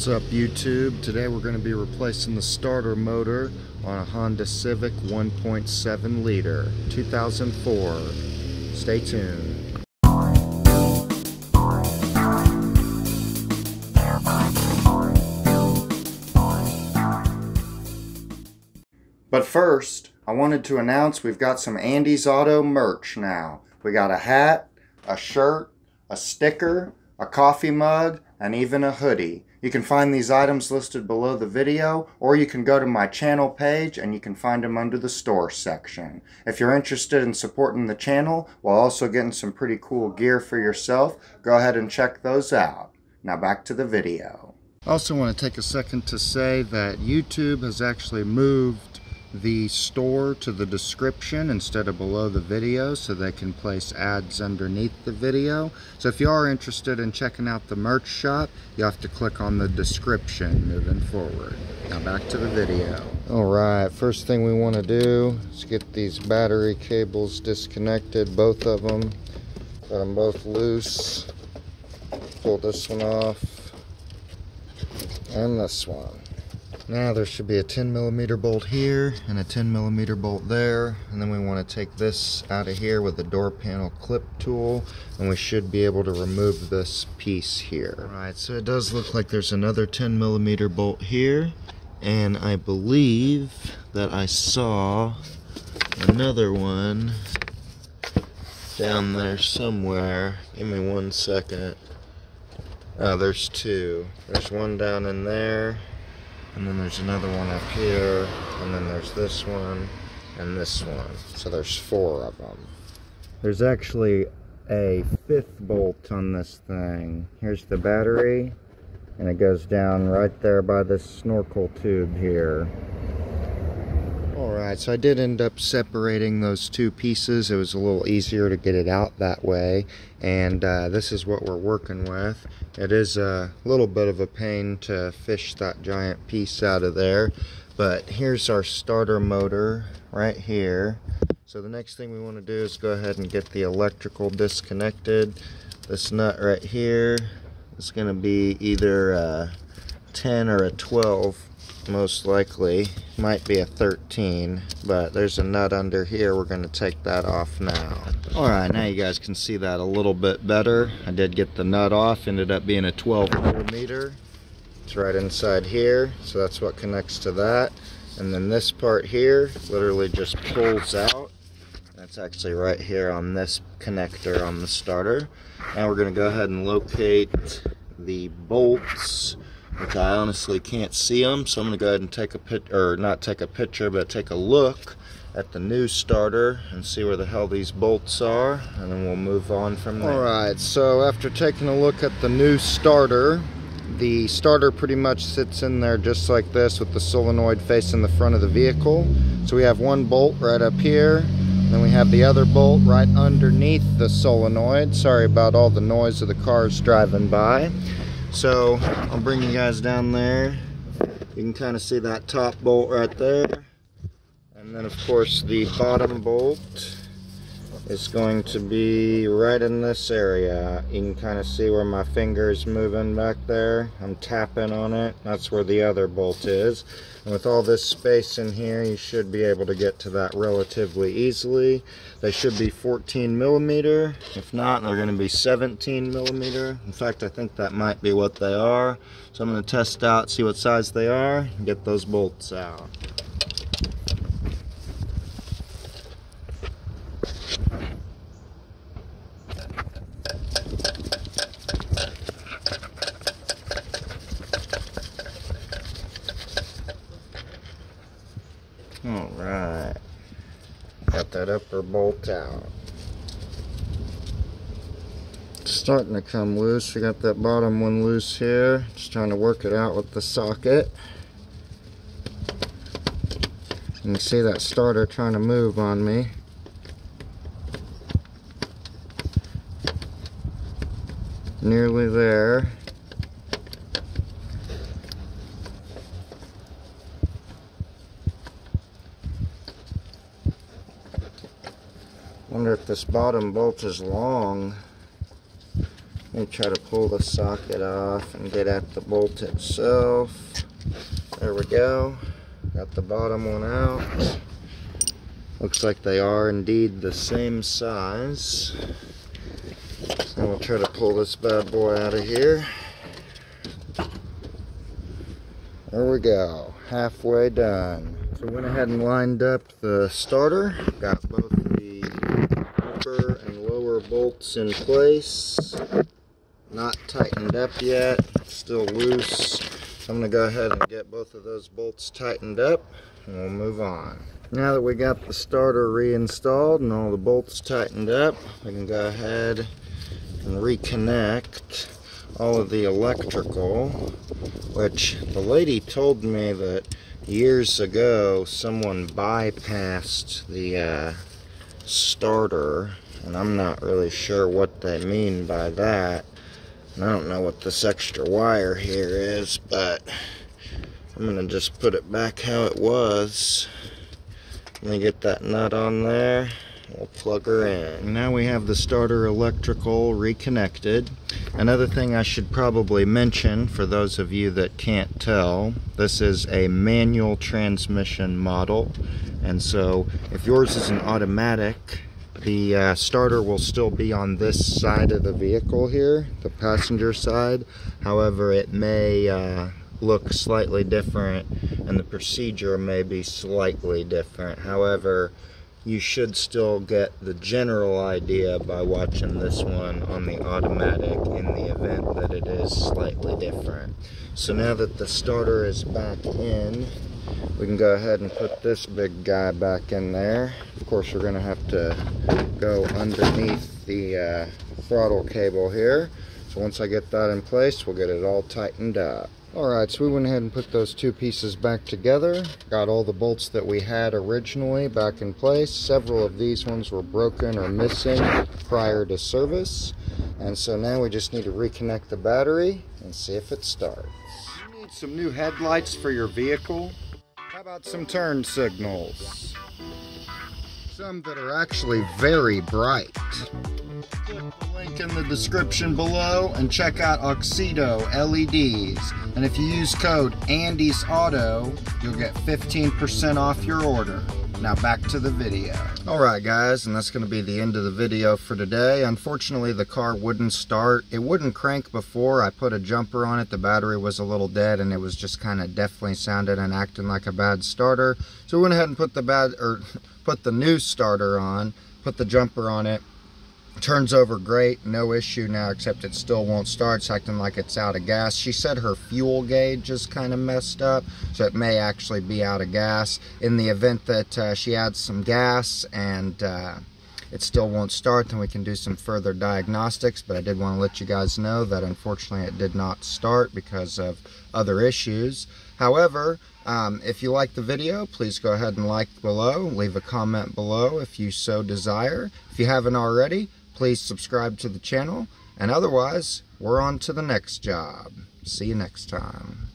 What's up YouTube? Today we're going to be replacing the starter motor on a Honda Civic 1.7 liter 2004. Stay tuned. But first, I wanted to announce we've got some Andy's Auto merch now. We got a hat, a shirt, a sticker, a coffee mug, and even a hoodie. You can find these items listed below the video, or you can go to my channel page and you can find them under the store section. If you're interested in supporting the channel while also getting some pretty cool gear for yourself, go ahead and check those out. Now back to the video. I also want to take a second to say that YouTube has actually moved the store to the description instead of below the video so they can place ads underneath the video. So if you are interested in checking out the merch shop, you have to click on the description moving forward. Now back to the video. Alright, first thing we want to do is get these battery cables disconnected, both of them. Got them both loose. Pull this one off. And this one. Now there should be a 10 millimeter bolt here and a 10 millimeter bolt there. And then we want to take this out of here with the door panel clip tool. And we should be able to remove this piece here. All right, so it does look like there's another 10 millimeter bolt here. And I believe that I saw another one down there somewhere. Give me one second. Oh, there's two. There's one down in there and then there's another one up here and then there's this one and this one. So there's four of them there's actually a fifth bolt on this thing. Here's the battery and it goes down right there by this snorkel tube here Alright, so I did end up separating those two pieces. It was a little easier to get it out that way. And uh, this is what we're working with. It is a little bit of a pain to fish that giant piece out of there. But here's our starter motor right here. So the next thing we want to do is go ahead and get the electrical disconnected. This nut right here is going to be either a 10 or a 12 most likely. Might be a 13 but there's a nut under here. We're going to take that off now. Alright now you guys can see that a little bit better. I did get the nut off. Ended up being a 12 millimeter it's right inside here so that's what connects to that. And then this part here literally just pulls out. That's actually right here on this connector on the starter. Now we're going to go ahead and locate the bolts which I honestly can't see them. So I'm going to go ahead and take a pit or not take a picture, but take a look at the new starter and see where the hell these bolts are, and then we'll move on from there. All right, so after taking a look at the new starter, the starter pretty much sits in there just like this with the solenoid facing the front of the vehicle. So we have one bolt right up here, then we have the other bolt right underneath the solenoid. Sorry about all the noise of the cars driving by. So I'll bring you guys down there. You can kind of see that top bolt right there. And then of course the bottom bolt is going to be right in this area. You can kind of see where my finger's moving back there. I'm tapping on it. That's where the other bolt is. And with all this space in here, you should be able to get to that relatively easily. They should be 14 millimeter. If not, they're going to be 17 millimeter. In fact, I think that might be what they are. So I'm going to test out, see what size they are, and get those bolts out. Alright. Got that upper bolt out. It's starting to come loose. We got that bottom one loose here. Just trying to work it out with the socket. You can see that starter trying to move on me. Nearly there. Wonder if this bottom bolt is long Let me try to pull the socket off and get at the bolt itself. There we go. Got the bottom one out. Looks like they are indeed the same size. And we'll try to pull this bad boy out of here. There we go, halfway done. So went ahead and lined up the starter. Got both the bolts in place. Not tightened up yet, still loose. I'm gonna go ahead and get both of those bolts tightened up and we'll move on. Now that we got the starter reinstalled and all the bolts tightened up, we can go ahead and reconnect all of the electrical, which the lady told me that years ago someone bypassed the uh, starter, and I'm not really sure what they mean by that. And I don't know what this extra wire here is, but I'm gonna just put it back how it was. Let me get that nut on there. We'll plug her in. Now we have the starter electrical reconnected. Another thing I should probably mention for those of you that can't tell, this is a manual transmission model. And so if yours is an automatic, the uh, starter will still be on this side of the vehicle here, the passenger side. However, it may uh, look slightly different and the procedure may be slightly different. However, you should still get the general idea by watching this one on the automatic in the event that it is slightly different. So now that the starter is back in, we can go ahead and put this big guy back in there. Of course, we're going to have to go underneath the uh, throttle cable here. So once I get that in place, we'll get it all tightened up. Alright, so we went ahead and put those two pieces back together. Got all the bolts that we had originally back in place. Several of these ones were broken or missing prior to service. And so now we just need to reconnect the battery and see if it starts. You need some new headlights for your vehicle? How about some turn signals? Some that are actually very bright. In the description below and check out Auxito LEDs. And if you use code Andy's Auto, you'll get 15% off your order. Now back to the video. Alright guys, and that's going to be the end of the video for today. Unfortunately the car wouldn't start. It wouldn't crank before. I put a jumper on it. The battery was a little dead and it was just kind of definitely sounded and acting like a bad starter. So we went ahead and put the bad or put the new starter on, put the jumper on it, turns over great no issue now except it still won't start it's acting like it's out of gas. She said her fuel gauge is kind of messed up so it may actually be out of gas. In the event that uh, she adds some gas and uh, it still won't start then we can do some further diagnostics but I did want to let you guys know that unfortunately it did not start because of other issues. However um, if you like the video please go ahead and like below leave a comment below if you so desire. If you haven't already please subscribe to the channel. And otherwise, we're on to the next job. See you next time.